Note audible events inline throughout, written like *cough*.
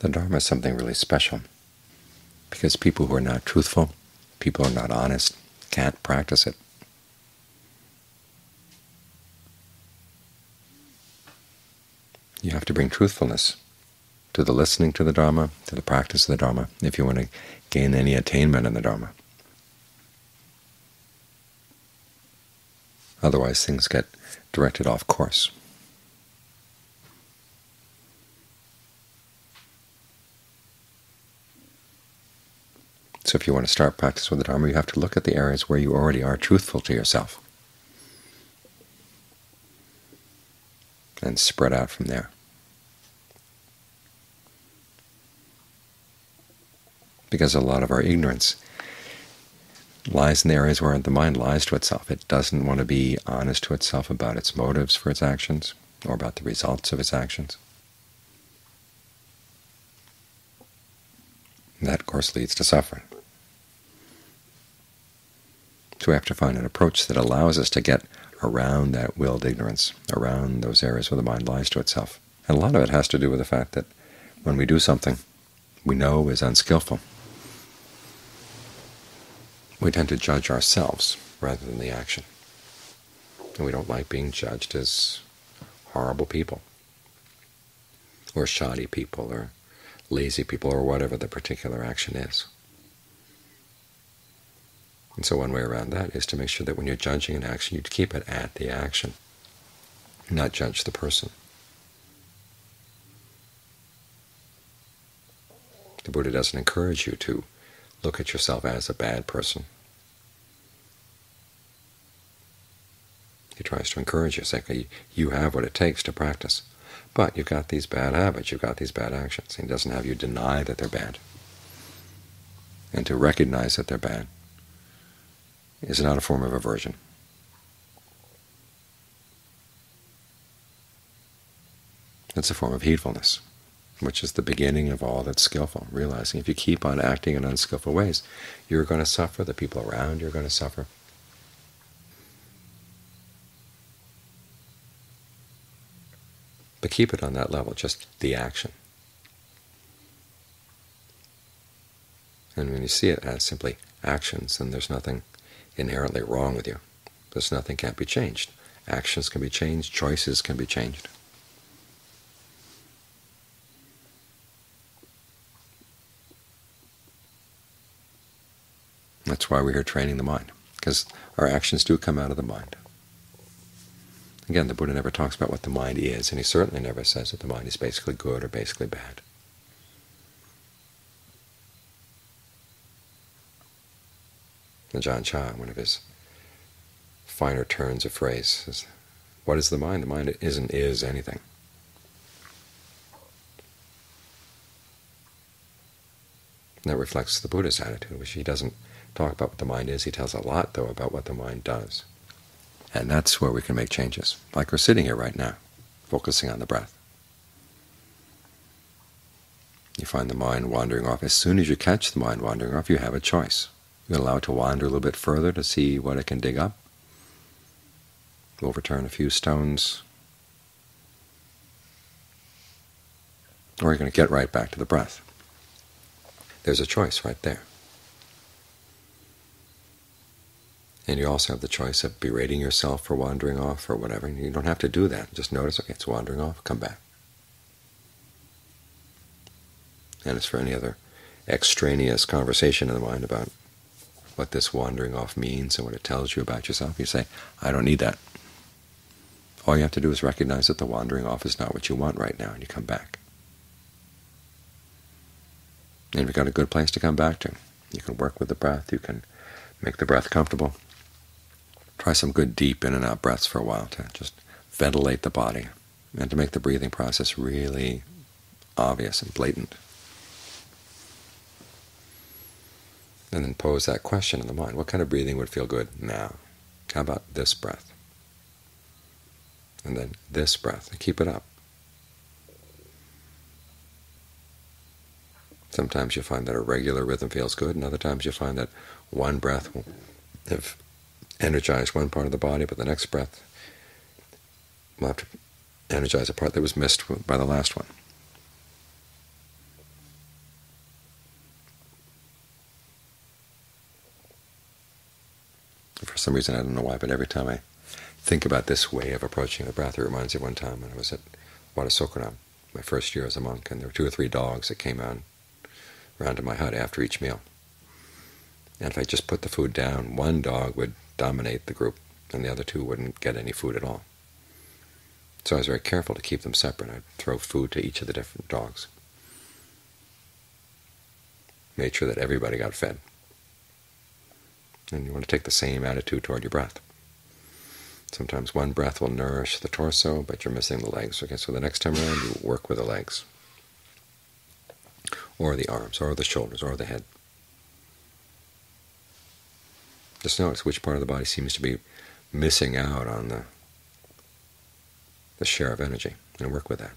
The Dharma is something really special, because people who are not truthful, people who are not honest, can't practice it. You have to bring truthfulness to the listening to the Dharma, to the practice of the Dharma, if you want to gain any attainment in the Dharma. Otherwise things get directed off course. So if you want to start practice with the Dharma, you have to look at the areas where you already are truthful to yourself and spread out from there. Because a lot of our ignorance lies in the areas where the mind lies to itself. It doesn't want to be honest to itself about its motives for its actions or about the results of its actions. that, of course, leads to suffering. So we have to find an approach that allows us to get around that willed ignorance, around those areas where the mind lies to itself. And a lot of it has to do with the fact that when we do something we know is unskillful, we tend to judge ourselves rather than the action. And we don't like being judged as horrible people, or shoddy people, or lazy people, or whatever the particular action is. And so one way around that is to make sure that when you're judging an action, you keep it at the action, not judge the person. The Buddha doesn't encourage you to look at yourself as a bad person. He tries to encourage you, say, you have what it takes to practice, but you've got these bad habits, you've got these bad actions. He doesn't have you deny that they're bad, and to recognize that they're bad is not a form of aversion. It's a form of heedfulness, which is the beginning of all that's skillful, realizing if you keep on acting in unskillful ways, you're going to suffer, the people around you are going to suffer. But keep it on that level, just the action. And when you see it as simply actions, then there's nothing inherently wrong with you. Because nothing can't be changed. Actions can be changed, choices can be changed. That's why we're here training the mind, because our actions do come out of the mind. Again, the Buddha never talks about what the mind is, and he certainly never says that the mind is basically good or basically bad. Ajaan Chah, one of his finer turns of phrase, says, what is the mind? The mind isn't is anything. And that reflects the Buddha's attitude, which he doesn't talk about what the mind is. He tells a lot, though, about what the mind does. And that's where we can make changes, like we're sitting here right now, focusing on the breath. You find the mind wandering off. As soon as you catch the mind wandering off, you have a choice. You can allow it to wander a little bit further to see what it can dig up, overturn a few stones, or you're going to get right back to the breath. There's a choice right there. And you also have the choice of berating yourself for wandering off or whatever. You don't have to do that. Just notice, okay, it's wandering off, come back. And as for any other extraneous conversation in the mind about what this wandering off means and what it tells you about yourself, you say, I don't need that. All you have to do is recognize that the wandering off is not what you want right now, and you come back. And you've got a good place to come back to. You can work with the breath. You can make the breath comfortable. Try some good deep in and out breaths for a while to just ventilate the body and to make the breathing process really obvious and blatant. And then pose that question in the mind. What kind of breathing would feel good now? How about this breath? And then this breath, and keep it up. Sometimes you find that a regular rhythm feels good, and other times you find that one breath will have energized one part of the body, but the next breath will have to energize a part that was missed by the last one. Some reason, I don't know why, but every time I think about this way of approaching the breath, it reminds me of one time when I was at Wat Asokaram, my first year as a monk, and there were two or three dogs that came out around to my hut after each meal. And if I just put the food down, one dog would dominate the group, and the other two wouldn't get any food at all. So I was very careful to keep them separate. I'd throw food to each of the different dogs. Made sure that everybody got fed. And you want to take the same attitude toward your breath. Sometimes one breath will nourish the torso, but you're missing the legs. Okay, so the next time around, you work with the legs, or the arms, or the shoulders, or the head. Just notice which part of the body seems to be missing out on the the share of energy, and work with that.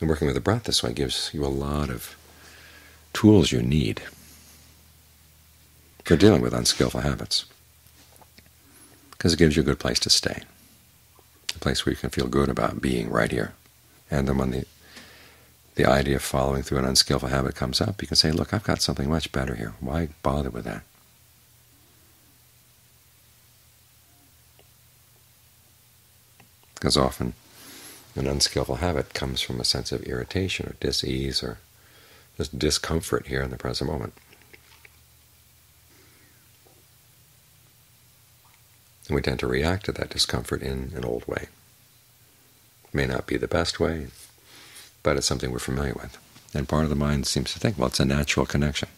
And working with the breath this way gives you a lot of tools you need for dealing with unskillful habits, because it gives you a good place to stay, a place where you can feel good about being right here. And then when the the idea of following through an unskillful habit comes up, you can say, look, I've got something much better here. Why bother with that? Because often an unskillful habit comes from a sense of irritation or dis-ease or just discomfort here in the present moment. And we tend to react to that discomfort in an old way. It may not be the best way, but it's something we're familiar with. And part of the mind seems to think, well, it's a natural connection.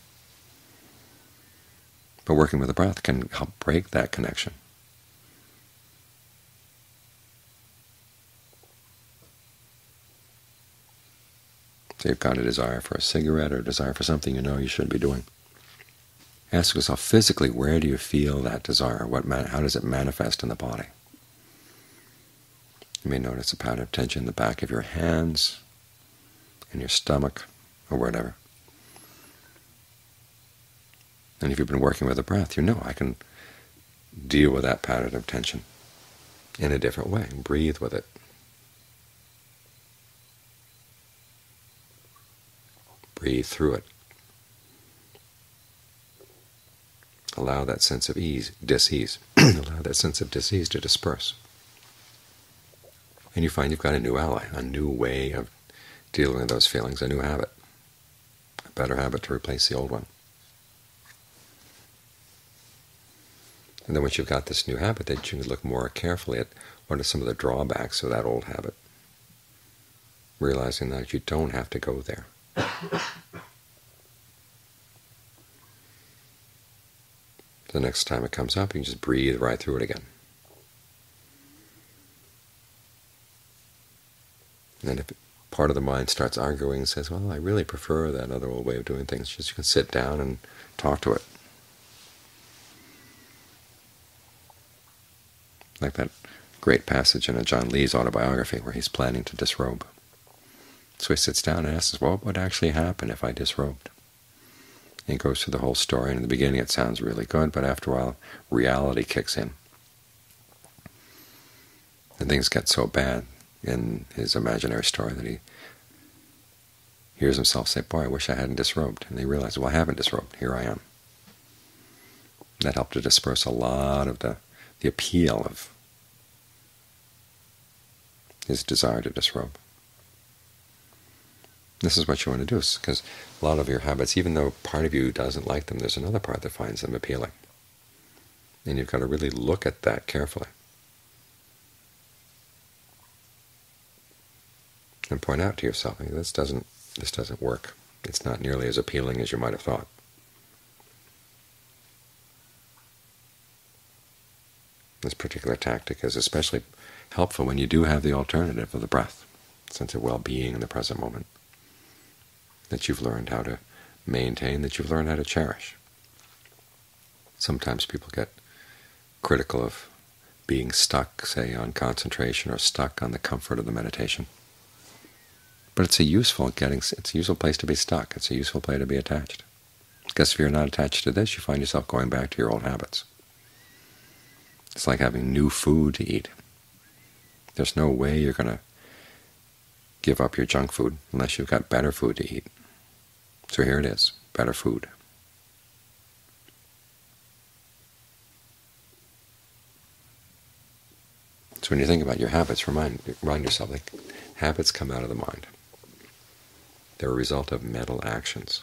But working with the breath can help break that connection. So you've got a desire for a cigarette or a desire for something you know you shouldn't be doing. Ask yourself physically, where do you feel that desire? What How does it manifest in the body? You may notice a pattern of tension in the back of your hands, in your stomach, or whatever. And if you've been working with the breath, you know I can deal with that pattern of tension in a different way. Breathe with it. Breathe through it. Allow that sense of ease, dis-ease, *clears throat* allow that sense of dis-ease to disperse. And you find you've got a new ally, a new way of dealing with those feelings, a new habit, a better habit to replace the old one. And then once you've got this new habit, then you can look more carefully at what are some of the drawbacks of that old habit, realizing that you don't have to go there. *coughs* the next time it comes up, you can just breathe right through it again. And if part of the mind starts arguing and says, well, I really prefer that other old way of doing things, just you can sit down and talk to it. Like that great passage in Ajaan Lee's autobiography where he's planning to disrobe. So he sits down and asks, well, what would actually happen if I disrobed? And he goes through the whole story, and in the beginning it sounds really good, but after a while reality kicks in. And things get so bad in his imaginary story that he hears himself say, boy, I wish I hadn't disrobed. And he realizes, well, I haven't disrobed. Here I am. That helped to disperse a lot of the, the appeal of his desire to disrobe. This is what you want to do, because a lot of your habits, even though part of you doesn't like them, there's another part that finds them appealing. And you've got to really look at that carefully. And point out to yourself, this doesn't this doesn't work. It's not nearly as appealing as you might have thought. This particular tactic is especially helpful when you do have the alternative of the breath, sense of well-being in the present moment that you've learned how to maintain, that you've learned how to cherish. Sometimes people get critical of being stuck, say, on concentration or stuck on the comfort of the meditation. But it's a useful getting it's a useful place to be stuck. It's a useful place to be attached. Because if you're not attached to this, you find yourself going back to your old habits. It's like having new food to eat. There's no way you're going to give up your junk food unless you've got better food to eat. So here it is, better food. So when you think about your habits, remind, remind yourself that habits come out of the mind. They're a result of mental actions,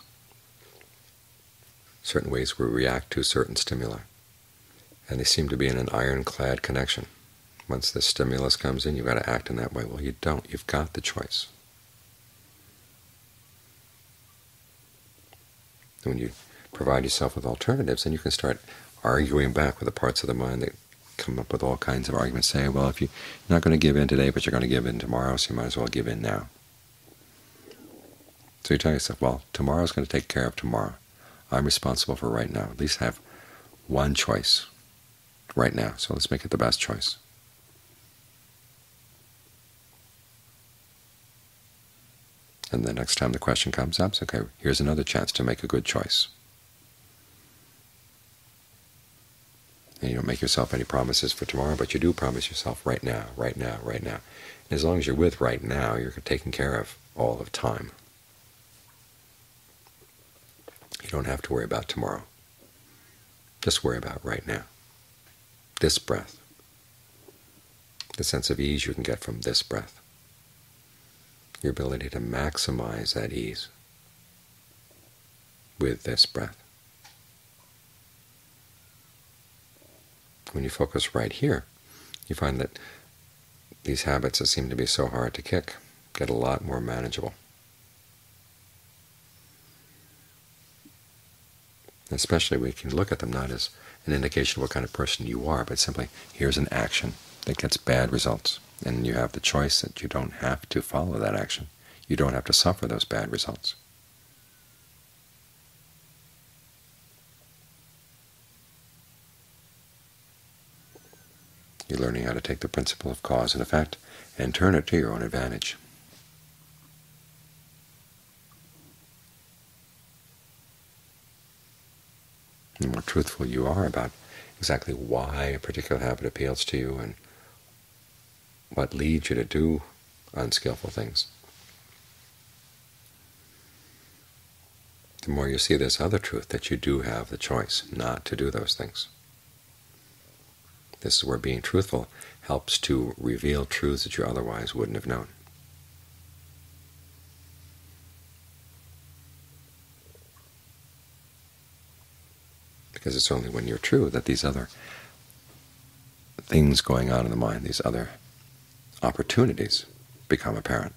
certain ways we react to certain stimuli. And they seem to be in an ironclad connection. Once the stimulus comes in, you've got to act in that way. Well, you don't. You've got the choice. When you provide yourself with alternatives, then you can start arguing back with the parts of the mind that come up with all kinds of arguments, saying, well, if you're not going to give in today, but you're going to give in tomorrow, so you might as well give in now. So you tell yourself, well, tomorrow's going to take care of tomorrow. I'm responsible for right now. At least have one choice right now, so let's make it the best choice. And the next time the question comes up, okay, here's another chance to make a good choice. And you don't make yourself any promises for tomorrow, but you do promise yourself right now, right now, right now. And as long as you're with right now, you're taking care of all of time. You don't have to worry about tomorrow. Just worry about right now. This breath. The sense of ease you can get from this breath. Your ability to maximize that ease with this breath. When you focus right here, you find that these habits that seem to be so hard to kick get a lot more manageable. Especially we can look at them not as an indication of what kind of person you are, but simply here's an action that gets bad results, and you have the choice that you don't have to follow that action. You don't have to suffer those bad results. You're learning how to take the principle of cause and effect and turn it to your own advantage. The more truthful you are about exactly why a particular habit appeals to you and what leads you to do unskillful things, the more you see this other truth that you do have the choice not to do those things. This is where being truthful helps to reveal truths that you otherwise wouldn't have known. Because it's only when you're true that these other things going on in the mind, these other opportunities, become apparent.